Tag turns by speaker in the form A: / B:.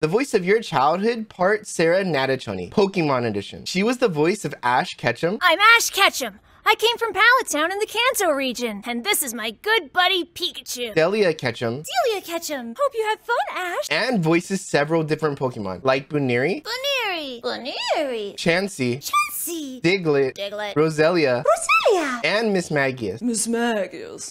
A: The voice of your childhood, part Sarah Natochenny, Pokemon Edition. She was the voice of Ash Ketchum.
B: I'm Ash Ketchum. I came from Pallet Town in the Kanto region, and this is my good buddy Pikachu.
A: Delia Ketchum.
B: Delia Ketchum. Hope you had fun, Ash.
A: And voices several different Pokemon, like Buneary.
B: Buneary. Buneary.
A: Chansey,
B: Chansey.
A: Diglett,
B: Diglett.
A: Roselia,
B: Roselia.
A: and Mismagius.
C: Miss Magius.